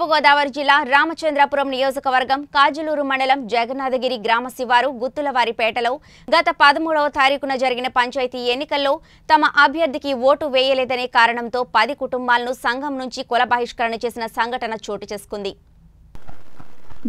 తూర్పుగోదావరి జిల్లా రామచంద్రపురం నియోజకవర్గం కాజులూరు మండలం జగన్నాథగిరి గ్రామ శివారు గుత్తులవారిపేటలో గత పదమూడవ తారీఖున జరిగిన పంచాయతీ ఎన్నికల్లో తమ అభ్యర్థికి ఓటు వేయలేదనే కారణంతో పది కుటుంబాలను సంఘం నుంచి కుల బహిష్కరణ చేసిన సంఘటన చోటు చేసుకుంది.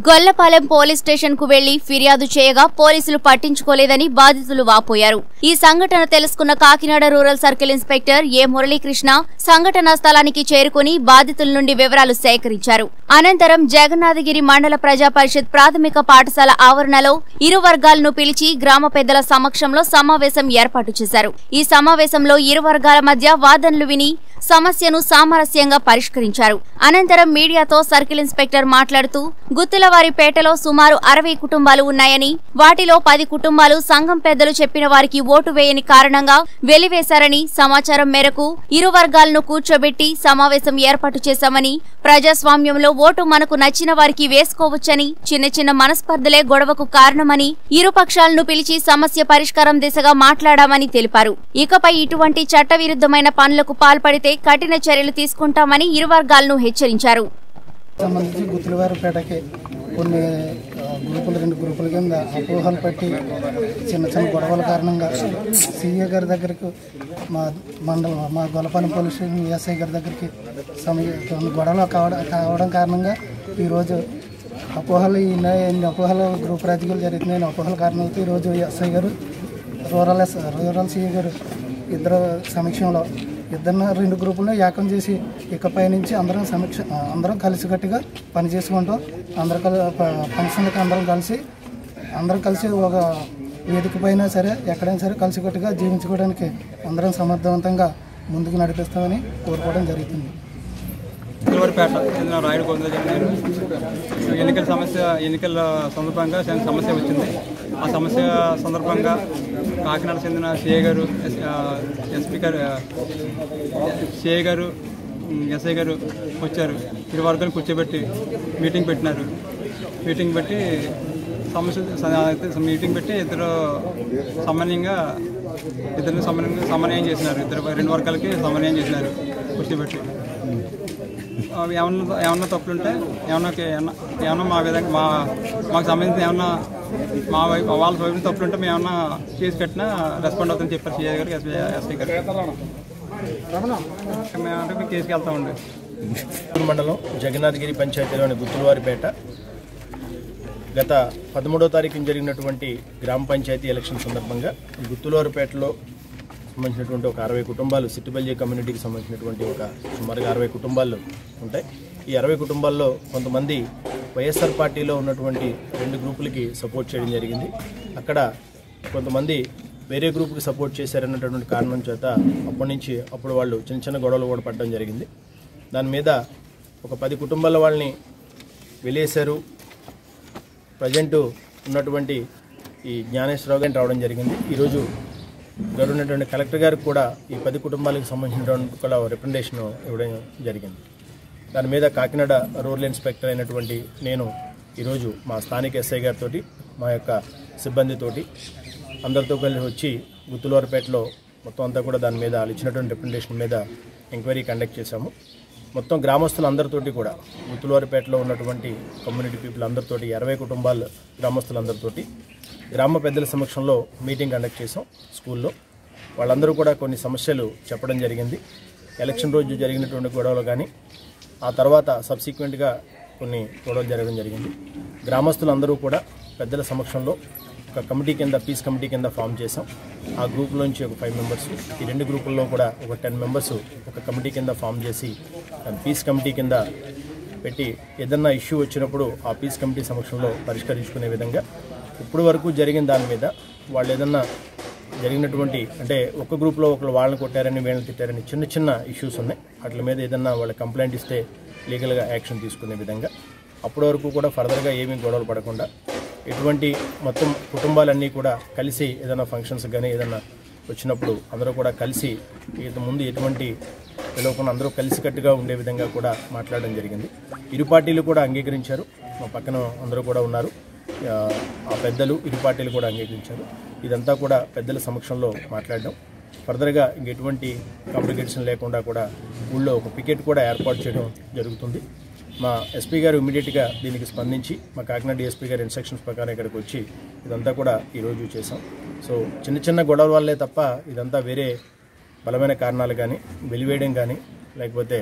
గొల్లపాలెం పోలీస్ స్టేషన్కు వెళ్ళి ఫిర్యాదు చేయగా పోలీసులు పట్టించుకోలేదని బాధితులు వాపోయారు. ఈ సంఘటన తెలుసుకున్న Kakinada rural circle inspector A Muralikrishna సంఘటనా స్థలానికి చేరుకుని బాధితుల నుండి వివరాలు సేకరించారు. అనంతరం జగన్నాథగిరి మండల ప్రజా పరిషత్ ప్రాథమిక పాఠశాల ఆవరణలో ఇరు వర్గాలను పిలిచి గ్రామ పెద్దల సమక్షంలో సమావేశం ఏర్పాటు చేశారు. ఈ సమావేశంలో ఇరు వర్గాల మధ్య వాదనలు విని సమస్యను సామరస్యంగా పరిష్కరించారు. అనంతరం మీడియాతో సర్కిల్ ఇన్స్పెక్టర్ మాట్లాడుతూ గుత్తులవారిపేటలో సుమారు అరవై కుటుంబాలు ఉన్నాయని వాటిలో పది కుటుంబాలు సంఘం పెద్దలు చెప్పిన వారికి ఓటు వేయని కారణంగా వెలివేశారని సమాచారం మేరకు ఇరు వర్గాలను కూర్చోబెట్టి సమావేశం ఏర్పాటు చేశామని ప్రజాస్వామ్యంలో ఓటు మనకు నచ్చిన వారికి వేసుకోవచ్చని చిన్న చిన్న మనస్పర్ధలే గొడవకు కారణమని ఇరు పక్షాలను పిలిచి సమస్య పరిష్కారం దిశగా మాట్లాడామని తెలిపారు. ఇకపై ఇటువంటి చట్టవిరుద్ధమైన పనులకు పాల్పడితే కఠిన చర్యలు తీసుకుంటామని ఇరు వర్గాలను హెచ్చరించారు. సంబంధించి గుత్తులవారిపేటకి కొన్ని గ్రూపులు రెండు గ్రూపుల కింద అపోహలు పెట్టి చిన్న చిన్న గొడవల కారణంగా సీఏ గారి దగ్గరకు మా మండలం మా గొలపాలెం పోలీస్ స్టేషన్ ఎస్ఐ గారి దగ్గరికి సమయ కొన్ని గొడవలు కావడం కావడం కారణంగా ఈరోజు అపోహలు ఎన్ని అపోహలు గ్రూప్ రాజకీయాలు జరుగుతున్నాయని అపోహల కారణంతో ఈరోజు ఎస్ఐ గారు రూరల్ ఎస్ రూరల్ సీఏ గారు ఇద్దరు సమక్షంలో ఇద్దరు రెండు గ్రూపులను ఏకం చేసి ఇకపై నుంచి అందరం సమీక్ష అందరం కలిసికట్టుగా పని చేసుకుంటూ. అందరం కలి ఫంక్షన్లకు అందరం కలిసి అందరం కలిసి ఒక వేదిక పైన సరే ఎక్కడైనా సరే కలిసికట్టుగా జీవించుకోవడానికి అందరం సమర్థవంతంగా ముందుకు నడిపిస్తామని కోరుకోవడం జరుగుతుంది. చిలవరిపేట చెందిన రాయుడు కొందరు చెందినారు ఎన్నికల సమస్య ఎన్నికల సందర్భంగా సమస్య వచ్చింది. ఆ సమస్య సందర్భంగా కాకినాడ చెందిన సిఏ గారు ఎస్- ఎస్పీ గారు సిఏ గారు ఎస్ఐ గారు వచ్చారు. ఇరు వర్గాలు కూర్చోబెట్టి మీటింగ్ పెట్టినారు. మీటింగ్ పెట్టి సమస్య మీటింగ్ పెట్టి ఇద్దరు సమన్వయంగా ఇద్దరిని సమన్వయం సమన్వయం చేసినారు. ఇద్దరు రెండు వర్గాలకి సమన్వయం చేసినారు కూర్చోబెట్టి. ఏమన్నా ఏమన్నా తప్పులుంటే ఏమన్నా ఏమన్నా ఏమన్నా మా విధంగా మా మాకు సంబంధించిన ఏమన్నా మా వైపు వాళ్ళ వైపు తప్పులుంటే మేము ఏమన్నా కేసు కట్టినా రెస్పాండ్ అవుతుందని చెప్పారు సిఐ గారికి ఎస్ఐ ఎస్ఐ గారికి. మేమంటే మేము కేసుకి వెళ్తామండి. మండలం జగన్నాథగిరి పంచాయతీలోని గుత్తులవారిపేట గత పదమూడో తారీఖున జరిగినటువంటి గ్రామ పంచాయతీ ఎలక్షన్ సందర్భంగా గుత్తులవారిపేటలో సంబంధించినటువంటి ఒక అరవై కుటుంబాలు సిట్టుబల్జీ కమ్యూనిటీకి సంబంధించినటువంటి ఒక సుమారుగా అరవై కుటుంబాలు ఉంటాయి. ఈ అరవై కుటుంబాల్లో కొంతమంది వైఎస్ఆర్ పార్టీలో ఉన్నటువంటి రెండు గ్రూపులకి సపోర్ట్ చేయడం జరిగింది. అక్కడ కొంతమంది వేరే గ్రూప్కి సపోర్ట్ చేశారన్నటువంటి కారణం చేత అప్పటి నుంచి అప్పుడు వాళ్ళు చిన్న చిన్న గొడవలు కూడా పడడం జరిగింది. దాని మీద ఒక పది కుటుంబాల వాళ్ళని వెళ్ళేశారు ప్రజెంటు ఉన్నటువంటి ఈ జ్ఞానేశ్వరరావు గారిని రావడం జరిగింది. ఈరోజు గౌరవనటువంటి కలెక్టర్ గారికి కూడా ఈ పది కుటుంబాలకు సంబంధించినటువంటి కూడా రిప్రజెంటేషన్ ఇవ్వడం జరిగింది. దాని మీద కాకినాడ రూరల్ ఇన్స్పెక్టర్ అయినటువంటి నేను ఈరోజు మా స్థానిక ఎస్ఐ గారితో మా యొక్క సిబ్బందితోటి అందరితో కలిసి వచ్చి గుత్తులవారిపేటలో మొత్తం అంతా కూడా దాని మీద వాళ్ళు ఇచ్చినటువంటి రిప్రజెంటేషన్ మీద ఎంక్వైరీ కండక్ట్ చేశాము. మొత్తం గ్రామస్తులందరితోటి కూడా గుత్తులవారిపేటలో ఉన్నటువంటి కమ్యూనిటీ పీపుల్ అందరితోటి ఇరవై కుటుంబాలు గ్రామస్తులందరితోటి గ్రామ పెద్దల సమక్షంలో మీటింగ్ కండక్ట్ చేసాం స్కూల్లో. వాళ్ళందరూ కూడా కొన్ని సమస్యలు చెప్పడం జరిగింది. ఎలక్షన్ రోజు జరిగినటువంటి గొడవలు కానీ ఆ తర్వాత సబ్సిక్వెంట్గా కొన్ని గొడవలు జరగడం జరిగింది. గ్రామస్తులందరూ కూడా పెద్దల సమక్షంలో ఒక కమిటీ కింద పీస్ కమిటీ కింద ఫామ్ చేసాం ఆ గ్రూప్లోంచి ఒక ఫైవ్ మెంబర్స్ ఈ రెండు గ్రూపుల్లో కూడా ఒక టెన్ మెంబర్స్ ఒక కమిటీ కింద ఫామ్ చేసి పీస్ కమిటీ కింద పెట్టి ఏదన్నా ఇష్యూ వచ్చినప్పుడు ఆ పీస్ కమిటీ సమక్షంలో పరిష్కరించుకునే విధంగా ఇప్పుడు వరకు జరిగిన దాని మీద వాళ్ళు ఏదన్నా జరిగినటువంటి అంటే ఒక గ్రూప్లో ఒకరు వాళ్ళని కొట్టారని వీళ్ళని తిట్టారని చిన్న చిన్న ఇష్యూస్ ఉన్నాయి. వాటి మీద ఏదన్నా వాళ్ళ కంప్లైంట్ ఇస్తే లీగల్గా యాక్షన్ తీసుకునే విధంగా. అప్పటి వరకు కూడా ఫర్దర్గా ఏమీ గొడవలు పడకుండా ఎటువంటి మొత్తం కుటుంబాలన్నీ కూడా కలిసి ఏదైనా ఫంక్షన్స్ కానీ ఏదైనా వచ్చినప్పుడు అందరూ కూడా కలిసి ఇంత ముందు ఎటువంటి పిలవకుండా అందరూ కలిసికట్టుగా ఉండే విధంగా కూడా మాట్లాడడం జరిగింది. ఇరు పార్టీలు కూడా అంగీకరించారు. మా పక్కన అందరూ కూడా ఉన్నారు. ఆ, పెద్దలు ఇరు పార్టీలు కూడా అంగీకరించారు. ఇదంతా కూడా పెద్దల సమక్షంలో మాట్లాడడం. ఫర్దర్గా ఇంకెటువంటి కాంప్లికేషన్ లేకుండా కూడా ఊళ్ళో ఒక పికెట్ కూడా ఏర్పాటు చేయడం జరుగుతుంది. మా ఎస్పీ గారు ఇమీడియట్గా దీనికి స్పందించి మా కాకినాడ డిఎస్పీ గారి ఇన్స్ట్రక్షన్స్ ప్రకారం ఇక్కడికి వచ్చి ఇదంతా కూడా ఈరోజు చేశాం. సో చిన్న చిన్న గొడవల వల్లే తప్ప ఇదంతా వేరే బలమైన కారణాలు కానీ వెలివేయడం కానీ లేకపోతే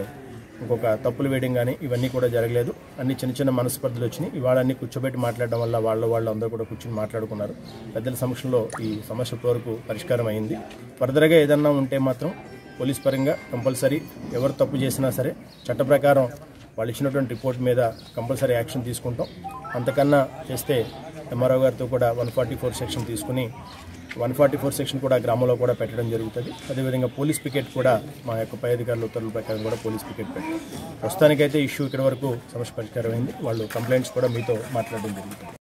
ఇంకొక తప్పులు వేయడం కానీ ఇవన్నీ కూడా జరగలేదు. అన్ని చిన్న చిన్న మనస్పర్ధలు వచ్చినాయి. ఇవాళ అన్ని కూర్చోబెట్టి మాట్లాడడం వల్ల వాళ్ళ వాళ్ళు అందరూ కూడా కూర్చొని మాట్లాడుకున్నారు. పెద్దల సమక్షంలో ఈ సమస్య వరకు పరిష్కారం అయింది. ఫర్దర్గా ఏదన్నా ఉంటే మాత్రం పోలీస్ పరంగా కంపల్సరీ ఎవరు తప్పు చేసినా సరే చట్ట ప్రకారం వాళ్ళు ఇచ్చినటువంటి రిపోర్ట్ మీద కంపల్సరీ యాక్షన్ తీసుకుంటాం. అంతకన్నా చేస్తే ఎంఆర్ఓ గారితో కూడా వన్ ఫార్టీ ఫోర్ సెక్షన్ తీసుకుని వన్ ఫార్టీ ఫోర్ సెక్షన్ కూడా గ్రామంలో కూడా పెట్టడం జరుగుతుంది. అదేవిధంగా పోలీస్ పికెట్ కూడా మా యొక్క పై అధికారుల ఉత్తర్వుల ప్రకారం కూడా పోలీస్ పికెట్ పెట్టాం ప్రస్తుతానికైతే ఇష్యూ ఇక్కడ వరకు సమస్య పరిష్కారమైంది. వాళ్ళు కంప్లైంట్స్ కూడా మీతో మాట్లాడడం జరుగుతుంది.